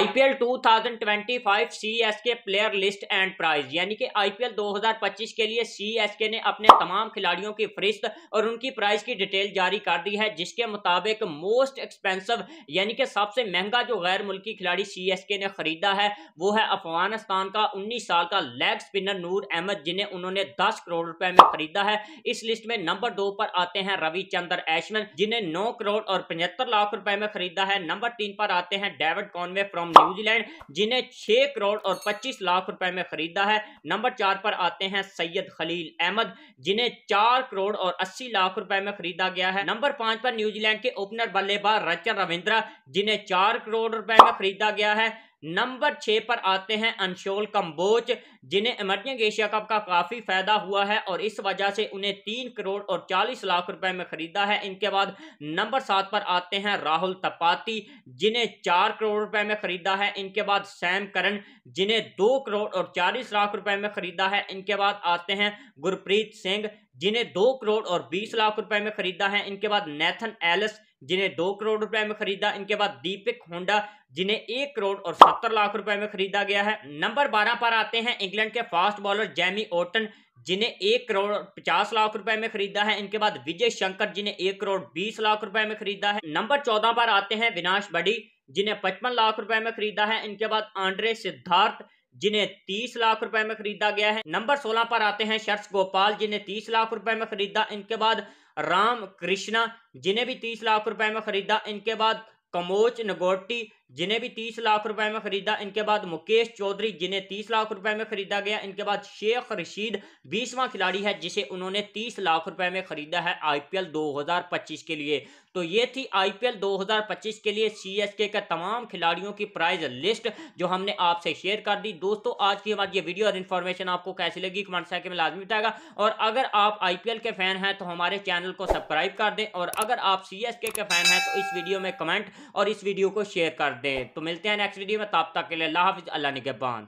I P L two thousand twenty five C S K player list and prize یعنی کہ آئی P L دو ہزار پچیس کے لیے سی ایس کے نے اپنے تمام کھلاڑیوں کی فرست اور ان کی پرائز کی ڈیٹیل جاری کر دی ہے، جس کے مطابق موسٹ ایکسپینسو یعنی کہ سب سے مہنگا جو غیر ملکی کھلاڑی سی ایس کے نے خریدا ہے، وہ ہے افغانستان کا انیس سال کا لیگ سپنر نور احمد، جنہیں انہوں نے دس کروڑ روپے میں خریدا ہے۔ اس لسٹ میں نمبر دو پر آتے ہیں روی چندر ایشمن، جنہیں نو کروڑ اور پچہتر لاکھ روپے میں خریدا ہے۔ نمبر تین پر آتے ہیں David Conway from New Zealand جنہیں چھ کروڑ اور پچیس لاکھ روپے میں خریدا ہے۔ نمبر چار پر آتے ہیں سید خلیل احمد، جنہیں چار کروڑ اور اسی لاکھ روپے میں خریدا گیا ہے۔ نمبر پانچ پر نیوزی لینڈ کے اوپنر بلے بار رچن روندرا، جنہیں چار کروڑ روپے میں خریدا گیا ہے۔ نمبر چھ پر آتے ہیں انشول کمبوچ جنہیں ایمرجنگ ایشیا کپ کا کافی فائدہ ہوا ہے اور اس وجہ سے انہیں تین کروڑ اور چالیس لاکھ روپے میں خریدا ہے۔ ان کے بعد نمبر سات پر آتے ہیں راہل تپاتی، جنہیں چار کروڑ روپے میں خریدا ہے۔ ان کے بعد سیم کرن، جنہیں دو کروڑ اور چالیس لاکھ روپے میں خریدا ہے۔ ان کے بعد آتے ہیں گرپریت سنگھ جنہیں دو کروڑ اور بیس لاکھ روپے میں خریدا ہے، ان کے بعد نیتھن ایلس، جنہیں دو کروڑ روپے میں خریدا، ان کے بعد دیپک ہونڈا، جنہیں ایک کروڑ اور ستر لاکھ روپے میں خریدا گیا ہے۔ نمبر بارہ پر آتے ہیں انگلینڈ کے فاسٹ بالر جیمی اوٹن جنہیں ایک کروڑ پچاس لاکھ روپے میں خریدا ہے۔ ان کے بعد وجے شنکر، جنہیں ایک کروڑ بیس لاکھ روپے میں خریدا ہے۔ نمبر چودہ پر آتے ہیں وناش بڑی جنہیں پچپن لاکھ روپے میں خریدا ہے۔ ان کے بعد آنڈرے سدھارتھ جنہیں تیس لاکھ روپے میں خریدا گیا ہے۔ نمبر سولہ پر آتے ہیں شرس گوپال، جنہیں تیس لاکھ روپے میں خریدا ان کے بعد رام کرشنا، جنہیں بھی تیس لاکھ روپے میں خریدا ان کے بعد کموچ نگوٹی جنہیں بھی تیس لاکھ روپے میں خریدا، ان کے بعد مکیش چودری جنہیں تیس لاکھ روپے میں خریدا گیا، ان کے بعد شیخ رشید بیسواں کھلاڑی ہے جسے انہوں نے تیس لاکھ روپے میں خریدا ہے آئی پی ایل دو ہزار پچیس کے لیے۔ تو یہ تھی آئی پی ایل دو ہزار پچیس کے لیے سی ایس کے کا تمام کھلاڑیوں کی پرائز لسٹ جو ہم نے آپ سے شیئر کر دی۔ دوستو، آج کی ہماری یہ ویڈیو اور انفارمیشن آپ کو کیسی لگی کمنٹ سیکشن میں لازمی بتائے گا۔ اور اگر آپ آئی پی ایل کے فین ہیں تو ہمارے چینل کو سبسکرائب کر دیں۔ اور اگر آپ سی ایس کے فین ہیں تو اس ویڈیو میں کمنٹ اور اس ویڈیو کو شیئر کر دیں۔ تو ملتے ہیں نیکسٹ ویڈیو میں تب تک کے لیے اللہ حافظ اللہ نگہبان۔